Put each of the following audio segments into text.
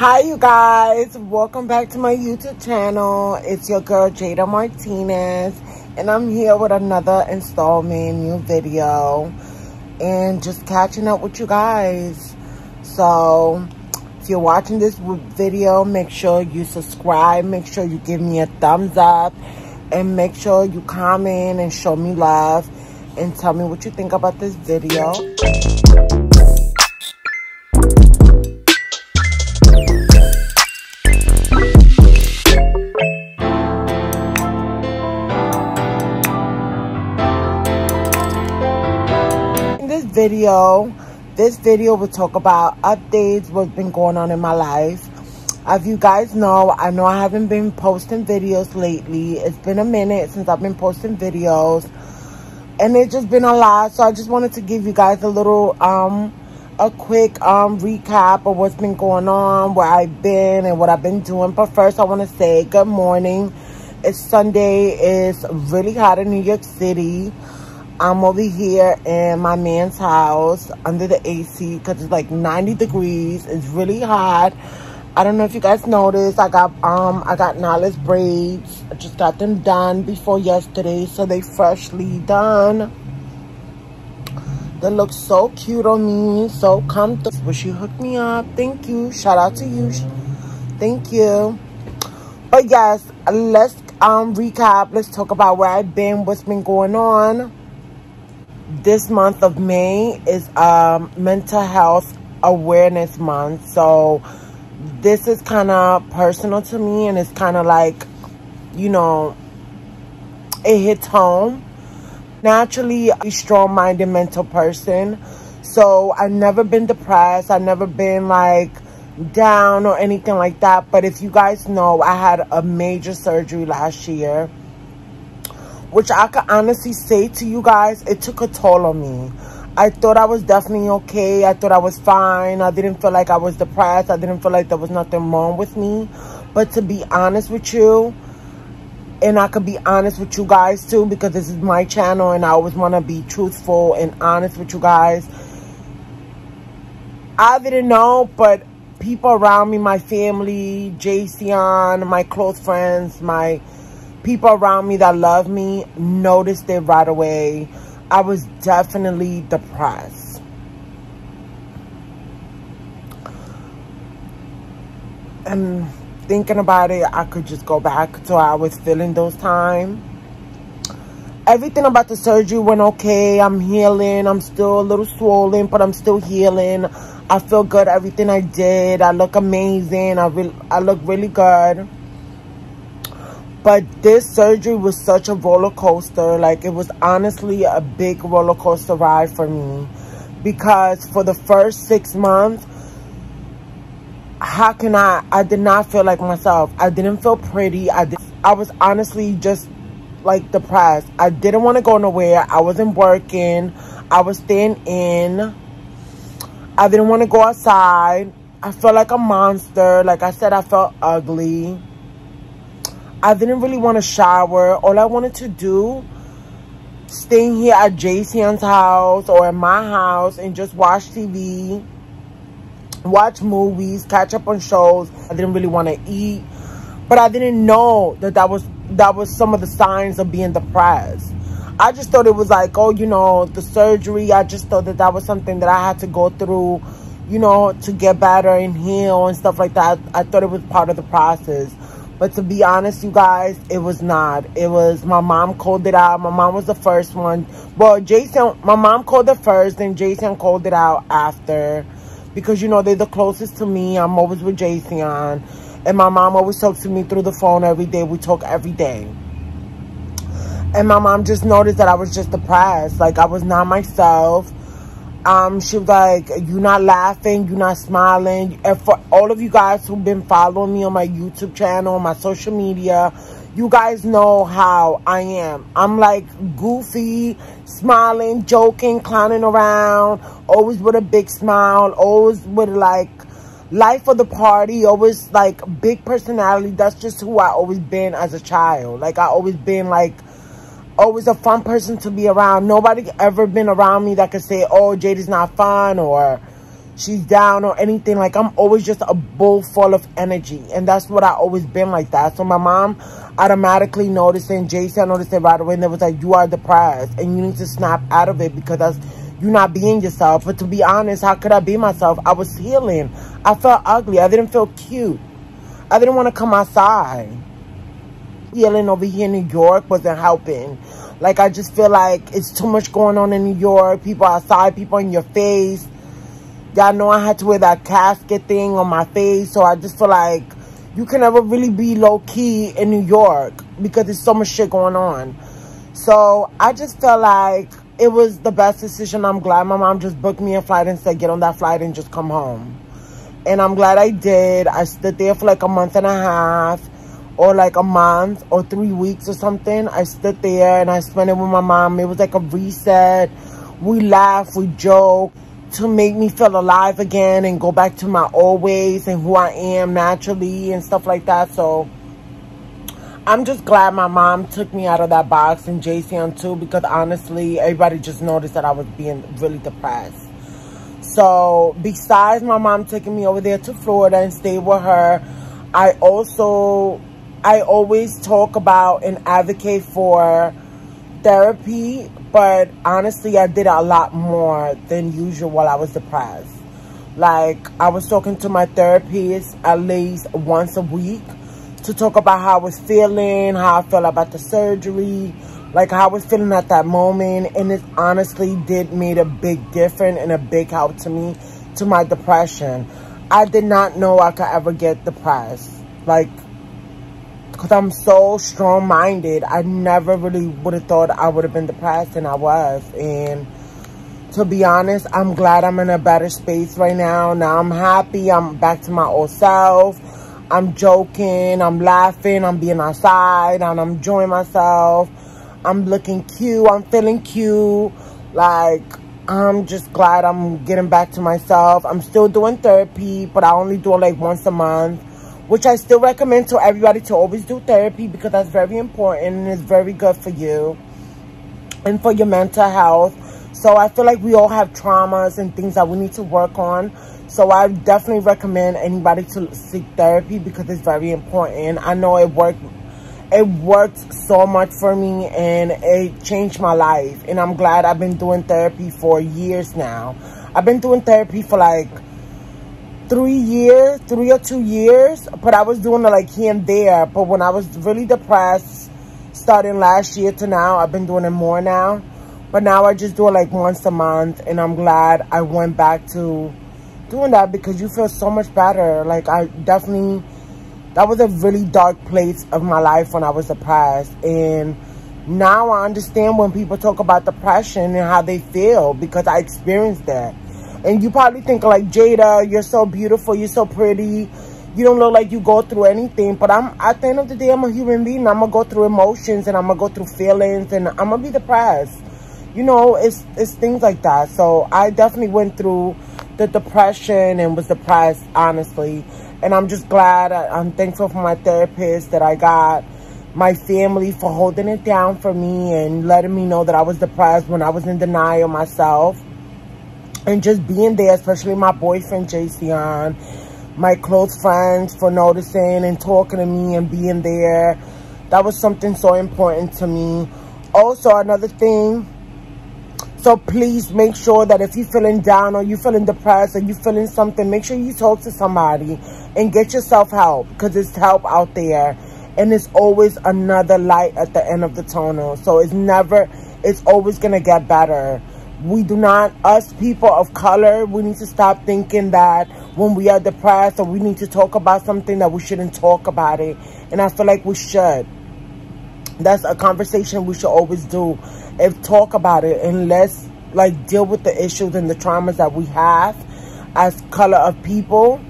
Hi, you guys. Welcome back to my YouTube channel. It's your girl, Jaida Martinez. And I'm here with another installment, new video. And just catching up with you guys. So, if you're watching this video, make sure you subscribe. Make sure you give me a thumbs up. And make sure you comment and show me love. And tell me what you think about this video. Video. This video will talk about updates what's been going on in my life. As you guys know i know i haven't been posting videos lately. It's been a minute since i've been posting videos. And it's just been a lot. So i just wanted to give you guys a little um a quick um recap of what's been going on where i've been and what i've been doing. But first i want to say good morning. It's sunday. It's really hot in new york city I'm over here in my man's house under the AC because it's like 90 degrees. It's really hot. I don't know if you guys noticed. I got um I got knotless braids. I just got them done before yesterday, so they freshly done. They look so cute on me, so comfortable. Will she hooked me up? Thank you. Shout out to you. Thank you. But yes, let's um recap. Let's talk about where I've been, what's been going on this month of May is um, mental health awareness month. So this is kind of personal to me and it's kind of like, you know, it hits home. Naturally, a strong-minded mental person. So I've never been depressed. I've never been like down or anything like that. But if you guys know, I had a major surgery last year which I can honestly say to you guys, it took a toll on me. I thought I was definitely okay. I thought I was fine. I didn't feel like I was depressed. I didn't feel like there was nothing wrong with me. But to be honest with you, and I could be honest with you guys too, because this is my channel and I always want to be truthful and honest with you guys. I didn't know, but people around me, my family, Jason, my close friends, my people around me that love me noticed it right away. I was definitely depressed. And thinking about it, I could just go back to how I was feeling those times. Everything about the surgery went okay. I'm healing. I'm still a little swollen, but I'm still healing. I feel good. Everything I did, I look amazing. I, re I look really good. But this surgery was such a roller coaster. Like, it was honestly a big roller coaster ride for me. Because for the first six months, how can I, I did not feel like myself. I didn't feel pretty. I, did, I was honestly just like depressed. I didn't want to go nowhere. I wasn't working. I was staying in. I didn't want to go outside. I felt like a monster. Like I said, I felt ugly. I didn't really want to shower. All I wanted to do, staying here at Jason's house or at my house and just watch TV, watch movies, catch up on shows. I didn't really want to eat. But I didn't know that that was, that was some of the signs of being depressed. I just thought it was like, oh, you know, the surgery. I just thought that that was something that I had to go through, you know, to get better and heal and stuff like that. I thought it was part of the process. But to be honest, you guys, it was not. It was, my mom called it out. My mom was the first one. Well, Jason, my mom called it first, then Jason called it out after. Because, you know, they're the closest to me. I'm always with Jason. And my mom always talks to me through the phone every day. We talk every day. And my mom just noticed that I was just depressed. Like, I was not myself um, she was like, you're not laughing, you're not smiling. And for all of you guys who've been following me on my YouTube channel, my social media, you guys know how I am. I'm like goofy, smiling, joking, clowning around, always with a big smile, always with like life of the party, always like big personality. That's just who I always been as a child. Like I always been like always a fun person to be around. Nobody ever been around me that could say, oh, Jade is not fun or, she's down or anything. Like, I'm always just a bowl full of energy. And that's what I always been like that. So my mom automatically noticed and Jason noticed it right away. And it was like, you are depressed. And you need to snap out of it because that's you not being yourself. But to be honest, how could I be myself? I was healing. I felt ugly. I didn't feel cute. I didn't want to come outside. Healing over here in New York wasn't helping. Like, I just feel like it's too much going on in New York. People outside, people in your face. Y'all know I had to wear that casket thing on my face. So I just feel like you can never really be low-key in New York because there's so much shit going on. So I just felt like it was the best decision. I'm glad my mom just booked me a flight and said, get on that flight and just come home. And I'm glad I did. I stood there for like a month and a half or like a month or three weeks or something. I stood there and I spent it with my mom. It was like a reset. We laughed, we joked to make me feel alive again and go back to my old ways and who I am naturally and stuff like that. So I'm just glad my mom took me out of that box and Jason too because honestly, everybody just noticed that I was being really depressed. So besides my mom taking me over there to Florida and stay with her, I also, I always talk about and advocate for therapy, but honestly, I did a lot more than usual while I was depressed. Like, I was talking to my therapist at least once a week to talk about how I was feeling, how I felt about the surgery, like how I was feeling at that moment. And it honestly did made a big difference and a big help to me, to my depression. I did not know I could ever get depressed. Like, because I'm so strong-minded, I never really would have thought I would have been depressed, and I was. And to be honest, I'm glad I'm in a better space right now. Now I'm happy. I'm back to my old self. I'm joking, I'm laughing, I'm being outside, and I'm enjoying myself. I'm looking cute, I'm feeling cute. Like, I'm just glad I'm getting back to myself. I'm still doing therapy, but I only do it like once a month, which I still recommend to everybody to always do therapy because that's very important and it's very good for you and for your mental health. So I feel like we all have traumas and things that we need to work on. So I definitely recommend anybody to seek therapy because it's very important. I know it worked it worked so much for me and it changed my life. And I'm glad I've been doing therapy for years now. I've been doing therapy for like three years, three or two years. But I was doing it like here and there. But when I was really depressed, starting last year to now, I've been doing it more now. But now I just do it like once a month. And I'm glad I went back to doing that because you feel so much better. Like, I definitely, that was a really dark place of my life when I was depressed. And now I understand when people talk about depression and how they feel because I experienced that. And you probably think like, Jaida, you're so beautiful, you're so pretty. You don't look like you go through anything. But I'm at the end of the day, I'm a human being. I'm going to go through emotions and I'm going to go through feelings and I'm going to be depressed. You know, it's, it's things like that. So I definitely went through the depression and was depressed, honestly. And I'm just glad, I'm thankful for my therapist that I got, my family for holding it down for me and letting me know that I was depressed when I was in denial myself. And just being there, especially my boyfriend, Jason, my close friends for noticing and talking to me and being there. That was something so important to me. Also, another thing so please make sure that if you're feeling down or you're feeling depressed or you're feeling something, make sure you talk to somebody and get yourself help because it's help out there. And it's always another light at the end of the tunnel. So it's never, it's always going to get better. We do not, us people of color, we need to stop thinking that when we are depressed or we need to talk about something that we shouldn't talk about it. And I feel like we should. That's a conversation we should always do if talk about it and let's like deal with the issues and the traumas that we have as color of people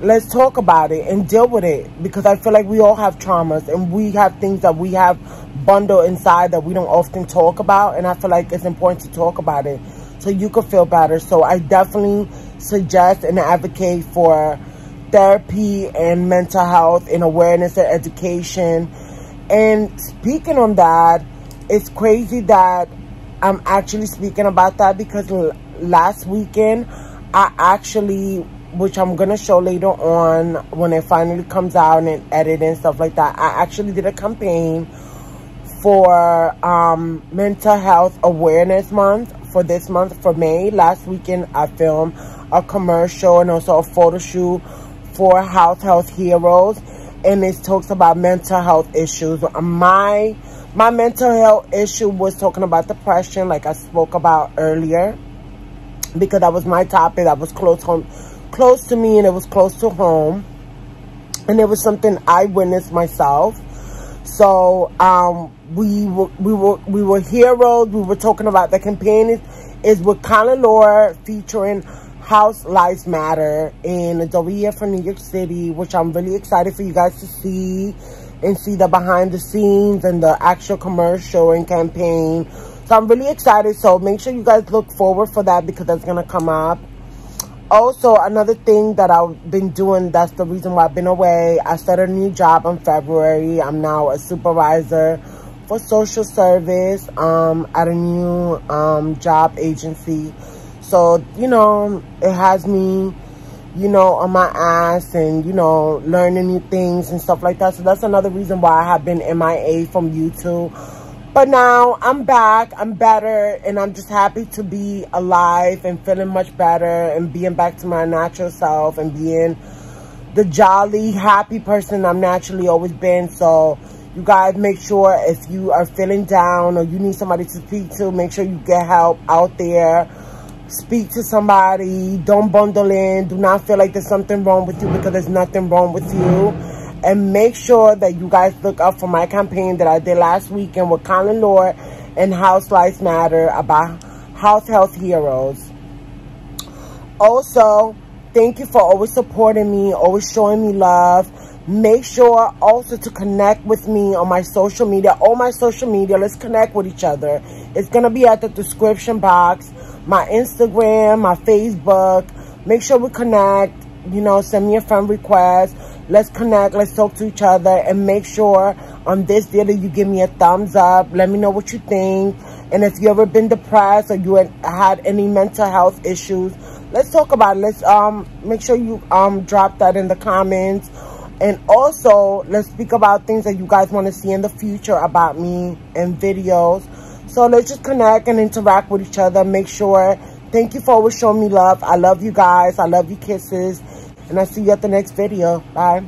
let's talk about it and deal with it because I feel like we all have traumas and we have things that we have bundled inside that we don't often talk about and I feel like it's important to talk about it so you can feel better. So I definitely suggest and advocate for therapy and mental health and awareness and education. And speaking on that it's crazy that I'm actually speaking about that because last weekend I actually, which I'm going to show later on when it finally comes out and edit and stuff like that, I actually did a campaign for um, Mental Health Awareness Month for this month, for May. Last weekend, I filmed a commercial and also a photo shoot for House Health Heroes. And it talks about mental health issues. My my mental health issue was talking about depression, like I spoke about earlier, because that was my topic. That was close home, close to me, and it was close to home, and it was something I witnessed myself. So um, we were we were we were heroes. We were talking about the campaign is, with Colin Lord featuring House Lives Matter, and it's over here from New York City, which I'm really excited for you guys to see and see the behind the scenes and the actual commercial and campaign. So I'm really excited. So make sure you guys look forward for that because that's going to come up. Also, another thing that I've been doing, that's the reason why I've been away. I started a new job in February. I'm now a supervisor for social service um, at a new um, job agency. So, you know, it has me you know, on my ass and, you know, learning new things and stuff like that. So that's another reason why I have been MIA from YouTube. But now I'm back, I'm better, and I'm just happy to be alive and feeling much better and being back to my natural self and being the jolly, happy person I'm naturally always been. So you guys make sure if you are feeling down or you need somebody to speak to, make sure you get help out there speak to somebody. Don't bundle in. Do not feel like there's something wrong with you because there's nothing wrong with you. And make sure that you guys look up for my campaign that I did last weekend with Colin Lord and House Lives Matter about House Health Heroes. Also, thank you for always supporting me, always showing me love. Make sure also to connect with me on my social media. All my social media, let's connect with each other. It's going to be at the description box my Instagram, my Facebook. Make sure we connect. You know, send me a friend request. Let's connect. Let's talk to each other. And make sure on this video you give me a thumbs up. Let me know what you think. And if you ever been depressed or you had any mental health issues, let's talk about it. Let's um make sure you um drop that in the comments. And also, let's speak about things that you guys want to see in the future about me and videos. So let's just connect and interact with each other. Make sure. Thank you for always showing me love. I love you guys. I love you kisses. And I see you at the next video. Bye.